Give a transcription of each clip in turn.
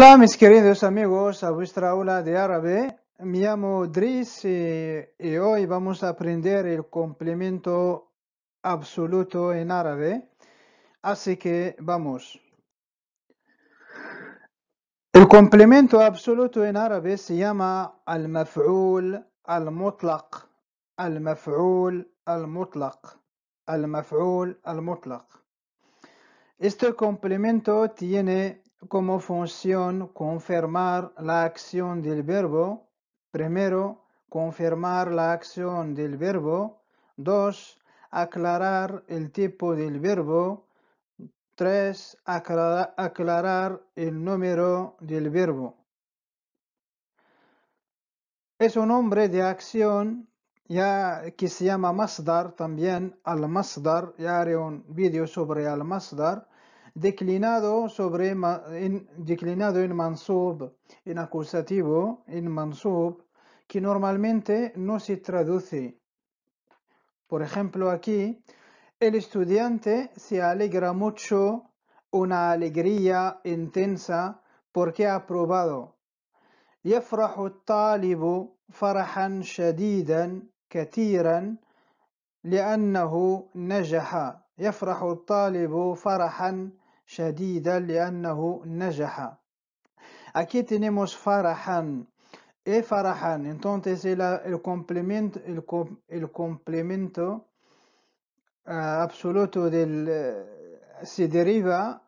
Hola mis queridos amigos a vuestra aula de árabe. Me llamo Dris y, y hoy vamos a aprender el complemento absoluto en árabe. Así que vamos. El complemento absoluto en árabe se llama al-maf'ul al-mutlaq. Al-maf'ul al-mutlaq. Al-maf'ul al-mutlaq. Este complemento tiene como función confirmar la acción del verbo. Primero, confirmar la acción del verbo. Dos, aclarar el tipo del verbo. Tres, aclarar, el número del verbo. Es un nombre de acción ya que se llama masdar también al masdar ya haré un vídeo sobre al masdar declinado sobre en, declinado en mansub en acusativo en mansub que normalmente no se traduce por ejemplo aquí el estudiante se alegra mucho una alegría intensa porque ha aprobado يفرح الطالب فرحا شديدا كثيرا لأنه نجح يفرح الطالب فرحا شديدا لأنه نجح Aquí tenemos farahan y farahan. Entonces el, el complemento, el, complemento uh, absoluto del uh, se deriva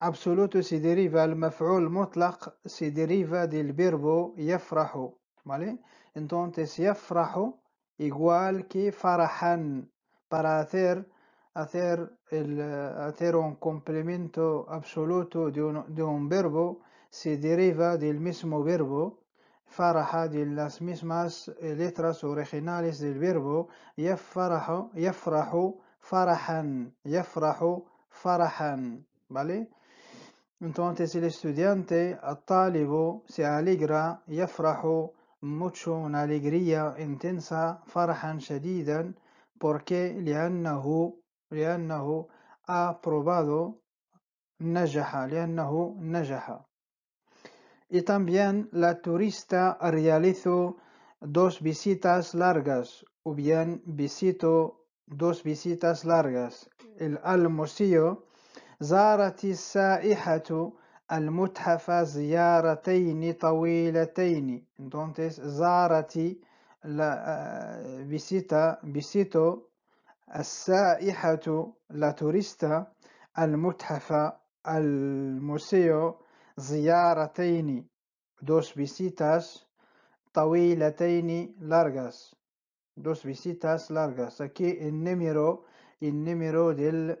absoluto se deriva maf'ul mutlaq se deriva del verbo yafrahu, ¿vale? Entonces yafrahu igual que farahan para hacer hacer, el, hacer un complemento absoluto de un, de un verbo se deriva del mismo verbo faraja de las mismas letras originales del verbo yafrahu, yafrahu farahan yafrahu farahan ¿vale? entonces el estudiante الطالب se alegra يفرح mucho una alegría intensa فرحا شديدا porque لأنه لأنه probado نجح لأنه نجح y también la turista realizó dos visitas largas o bien visitó dos visitas largas museo زارت السائحة المتحف زيارتين طويلتين entonces زارت la uh, visita visito السائحة la turista المتحف الموسيو زيارتين dos visitas طويلتين largas dos visitas largas aquí el número el número del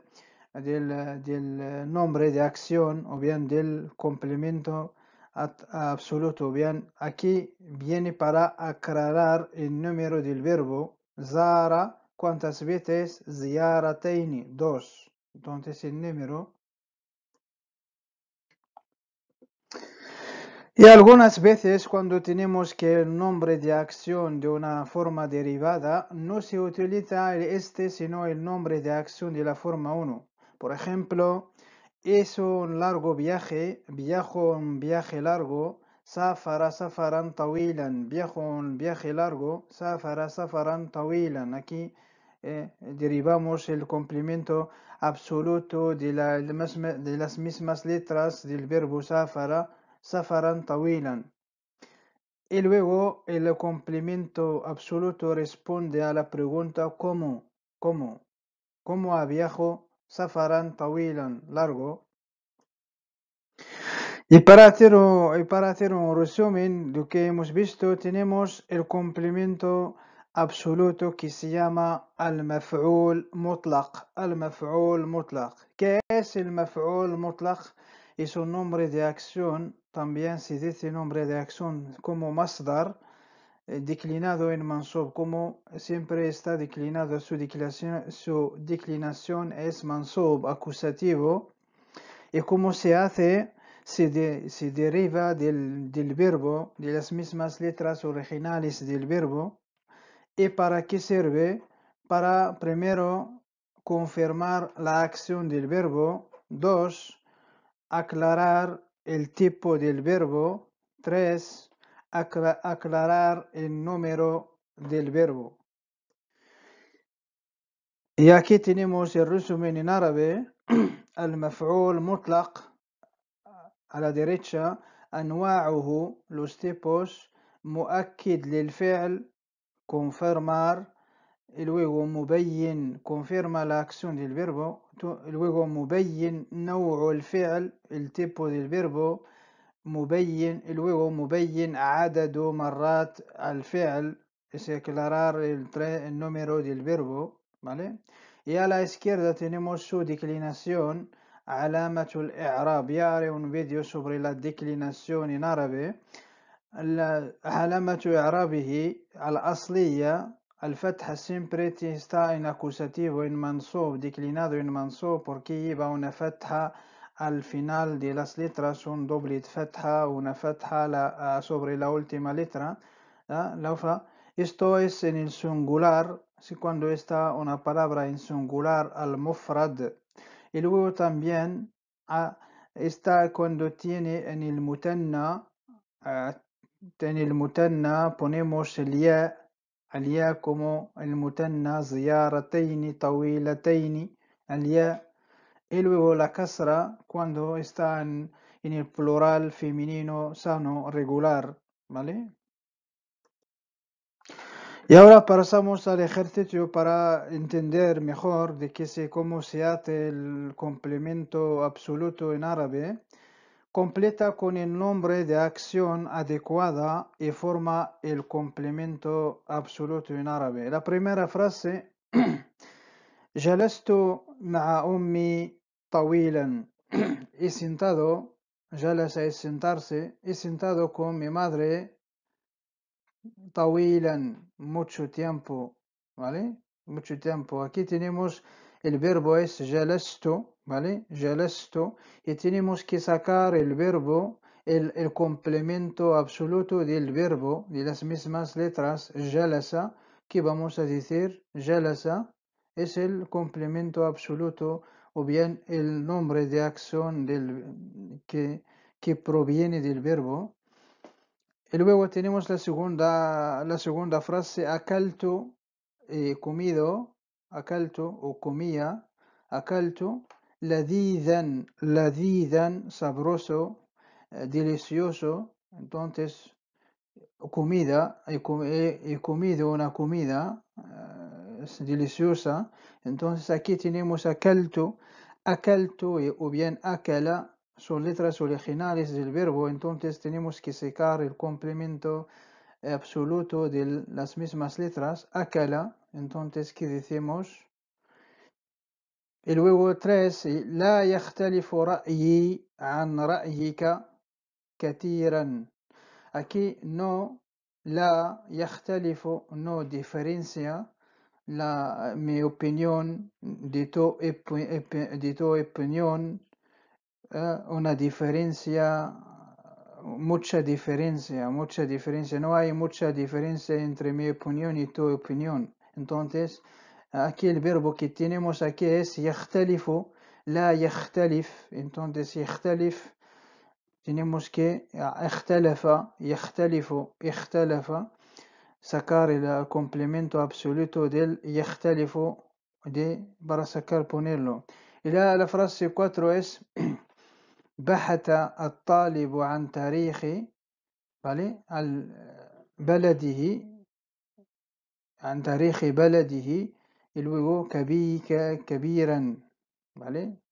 del, del nombre de acción o bien del complemento absoluto bien aquí viene para aclarar el número del verbo zara cuántas veces ziyarataini dos. Entonces el número y algunas veces cuando tenemos que el nombre de acción de una forma derivada no se utiliza este sino el nombre de acción de la forma 1 por ejemplo, es un largo viaje, viajo un viaje largo, safara safaran tawilan, viajo un viaje largo, safara safaran tawilan. Aquí eh, derivamos el complemento absoluto de, la, las mismas letras del verbo safara, safaran tawilan. Y luego el complemento absoluto responde a la pregunta ¿cómo? ¿Cómo? ¿Cómo a viajo safaran tawilan, largo. Y para, hacer, un resumen de lo que hemos visto, tenemos el complemento absoluto que se llama al-maf'ul mutlaq. Al-maf'ul mutlaq. ¿Qué es el maf'ul mutlaq? Es un nombre de acción, también se dice nombre de acción como masdar, eh, declinado en mansub, como siempre está declinado su declinación, su declinación es mansub acusativo y como se hace se, deriva del, del, verbo, de las mismas letras originales del verbo y para qué sirve para primero confirmar la acción del verbo, dos aclarar el tipo del verbo. 3. aclarar el número del verbo. Y aquí tenemos el resumen en árabe. Al-maf'ul mutlaq على ديريتشا أنواعه لوستيبوس مؤكد للفعل كونفيرمار الويغو مبين كونفيرما لاكسيون ديال فيربو الويغو مبين نوع الفعل التيبو ديال فيربو مبين الويغو مبين عدد مرات الفعل سيكلارار النوميرو ديال فيربو مالي؟ يا لا إسكيردا izquierda tenemos ديكليناسيون علامة الإعراب. ياري اون فيديو سوبر لا ديكليناسيون ان عربي علامة إعرابه الأصلية. الفتحة سيمبريتي ستا ان اكوساتيف ان منصوب ديكلينادو ان منصوب. بوركي يبا اون فتحة الفينال دي لاس لترا سون دوبليت فتحة اون فتحة لا سوبر لا اولتيما ليترا لو فا استو اس ان سونغولار سي كوندو استا اون بالابرا ان سونغولار المفرد y luego también está cuando tiene en el mutanna en el mutanna ponemos el ya el ya como el mutanna ziyarataini tawilataini el ya y luego la casra cuando está en, en el plural femenino sano regular ¿vale? Y ahora pasamos al ejercicio para entender mejor de qué se, cómo se hace el complemento absoluto en árabe. Completa con el nombre de acción adecuada y forma el complemento absoluto en árabe. La primera frase, Jalastu ma'a ummi tawilan. He sentado, jalasa es sentarse, he sentado con mi madre Tawilan, mucho tiempo, ¿vale? Mucho tiempo. Aquí tenemos el verbo es jalasto, ¿vale? Jalasto. Y tenemos que sacar el verbo, el, el complemento absoluto del verbo, de las mismas letras, jalasa, que vamos a decir, jalasa, es el complemento absoluto o bien el nombre de acción del, que, que proviene del verbo y luego tenemos la segunda, la segunda frase, acalto, eh, comido, acalto o comía, acalto, ladidan, ladidan, sabroso, eh, delicioso, entonces comida, he, comido una comida eh, es deliciosa, entonces aquí tenemos acalto, acalto o bien acala, son letras originales del verbo, entonces tenemos que sacar el complemento absoluto de las mismas letras, akala, entonces ¿qué decimos? Y luego tres, la yakhtalifu ra'yi an ra'yika katiran. Aquí no, la yakhtalifu no diferencia la, mi opinión de tu, de tu opinión ¿eh? una diferencia, mucha diferencia, mucha diferencia. No hay mucha diferencia entre mi opinión y tu opinión. Entonces, aquí el verbo que tenemos aquí es yachtalifu, la yachtalif. Entonces, yachtalif, tenemos que yachtalafa, yachtalifu, yachtalafa, sacar el ah, complemento absoluto del yachtalifu de, para sacar, ponerlo. Y la, la frase 4 es بحث الطالب عن تاريخ بلده عن تاريخ بلده luego كبيرا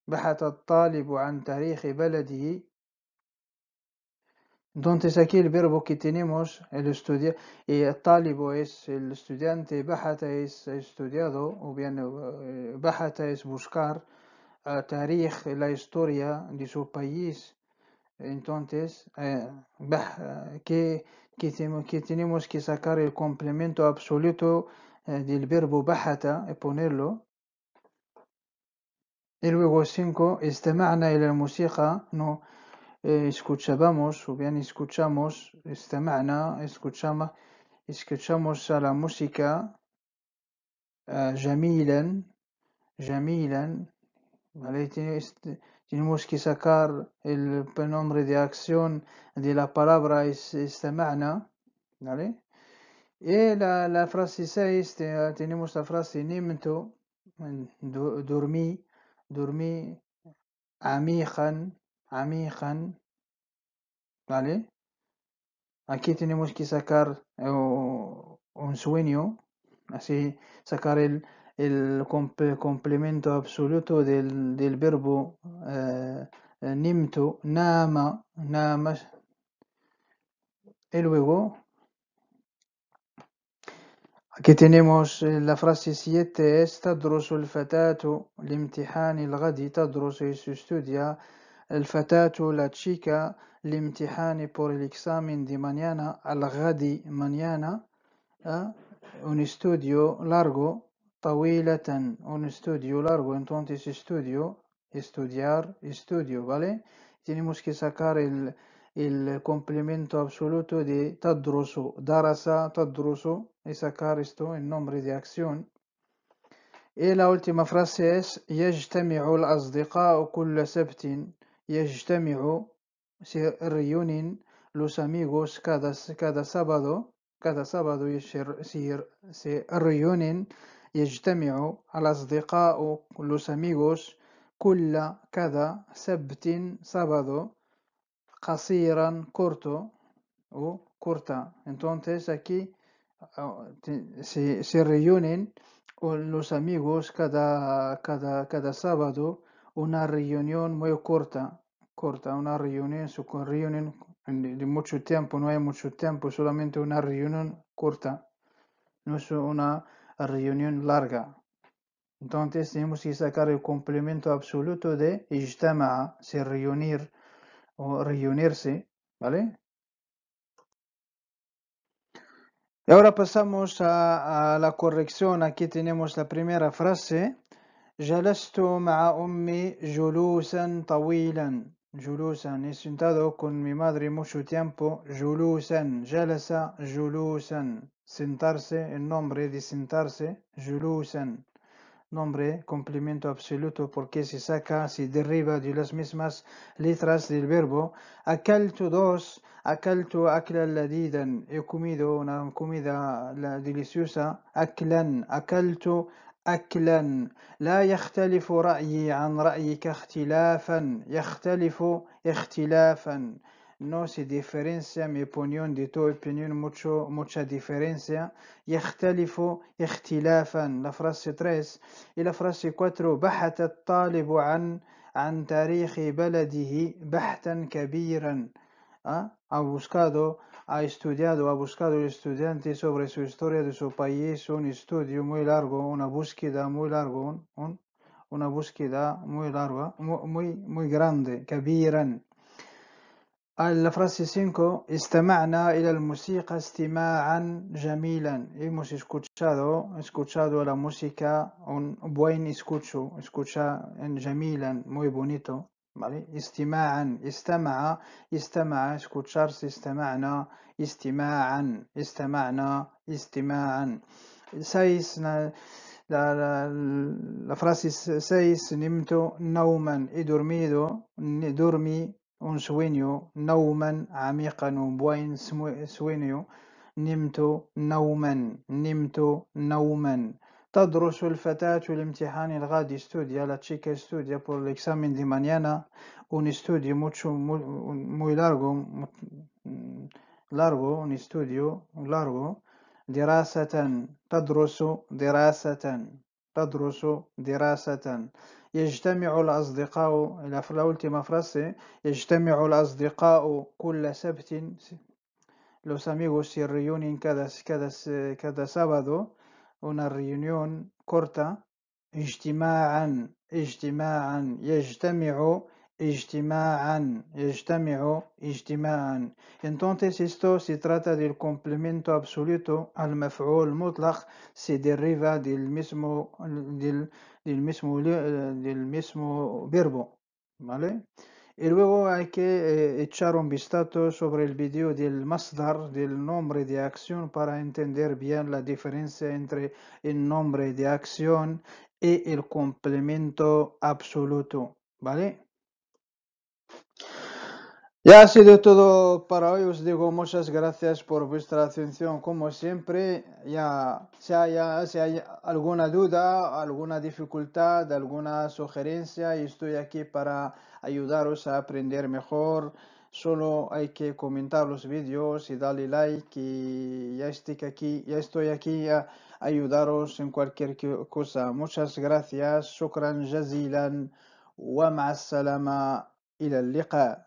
بحث الطالب عن تاريخ بلده Entonces aquí el verbo que tenemos, el estudiante, el talibo es el estudiante, bajata es estudiado, o bien bajata es buscar, tarikh, la historia de su país. Entonces, eh, que, que, tenemos que sacar el complemento absoluto eh, del verbo bajata y ponerlo. Y luego 5, istama'na ila música, no eh, escuchábamos o bien escuchamos, istama'na, escuchamos, escuchamos a la música, jamilan, jamilan, ¿vale? tenemos que sacar el nombre de acción de la palabra istama'na, ¿vale? Y la, la frase 6 tenemos la frase nimto, dormí, dormí, amijan, amijan, ¿vale? Aquí tenemos que sacar eh, un sueño, así sacar el, el complemento absoluto del, del verbo eh, eh nimto, nama, nada más. Y luego, aquí tenemos eh, la frase 7, es tadrusu el fatatu, el el gadi, tadrusu estudia, el fatatu la chica, el por el examen de mañana, al gadi mañana, ¿eh? un estudio largo, طويلة un estudio largo entonces estudio estudiar estudio vale tenemos que sacar el el complemento absoluto de تدرس darasa تدرس y sacar esto en nombre de acción y la última frase es يجتمع الأصدقاء كل سبت يجتمع se reúnen los amigos cada, cada sábado cada sábado se, se reúnen يجتمع الأصدقاء los amigos كل cada سبت sábado قصيرا corto o corta entonces aquí se, se reúnen los amigos cada, cada, cada sábado una reunión muy corta corta, una reunión, su reunión de mucho tiempo, no hay mucho tiempo, solamente una reunión corta, no es una reunión larga. Entonces tenemos que sacar el complemento absoluto de ijtama'a, se reunir o reunirse, ¿vale? Y ahora pasamos a, a, la corrección. Aquí tenemos la primera frase. جلست مع أمي جلوسا طويلا جلوسا he sentado con mi madre mucho tiempo جلوسا جلس جلوسا sentarse el nombre de sentarse جلوسا nombre complemento absoluto porque se saca se deriva de las mismas letras del verbo أكلت dos أكلت أكلا لذيذا he comido una comida deliciosa أكلا أكلت أكلا. لا يختلف رأيي عن رأيك اختلافا. يختلف اختلافا. No se diferencia mi opinión de tu opinión. Mucho, mucha diferencia. يختلف اختلافا. Frase 3 y la frase 4 بحث الطالب عن عن تاريخ بلده بحثا كبيرا. ¿Ah? ha buscado ha estudiado, ha buscado el estudiante sobre su historia de su país, un estudio muy largo, una búsqueda muy largo, un, una búsqueda muy larga, muy, muy grande, كبيرا. La frase 5, استمعنا إلى الموسيقى استماعا جميلا. Hemos escuchado, escuchado la música, un buen escucho, escucha en جميلا, muy bonito. ¿Vale? استماعا. استمع. استمع. escucharse استمعنا. استماعا. استمعنا. استماعا. seis la, frase 6 نمت نوما. dormido dormí un sueño نوما. عميقا. un buen sueño نمت نوما. نمت نوما. تدرس الفتاة الامتحان الغادي استوديا لا تشيكا استوديا بور ليكسامين دي مانيانا اون استوديو موتشو موي لارغو لارغو اون استوديو لارغو دراسة تدرس دراسة تدرس دراسة. يجتمع الأصدقاء إلى فلاولتي فراسي يجتمع الأصدقاء كل سبت لو ساميغو سيريون كذا كذا كذا سابادو una reunión corta اجتماعا اجتماعا يجتمع اجتماعا يجتمع اجتماعا entonces esto se trata del complemento absoluto al maf'ul mutlaq se deriva del mismo del, del mismo del mismo verbo vale y luego hay que eh, echar un vistazo sobre el vídeo del masdar, del nombre de acción, para entender bien la diferencia entre el nombre de acción y el complemento absoluto. ¿Vale? Ya ha sido todo para hoy. Os digo muchas gracias por vuestra atención como siempre. Ya si hay, si hay alguna duda, alguna dificultad, alguna sugerencia, estoy aquí para ayudaros a aprender mejor. Solo hay que comentar los vídeos y darle like y ya estoy aquí, ya estoy aquí a ayudaros en cualquier cosa. Muchas gracias. شكرا جزيلا ومع السلامة إلى اللقاء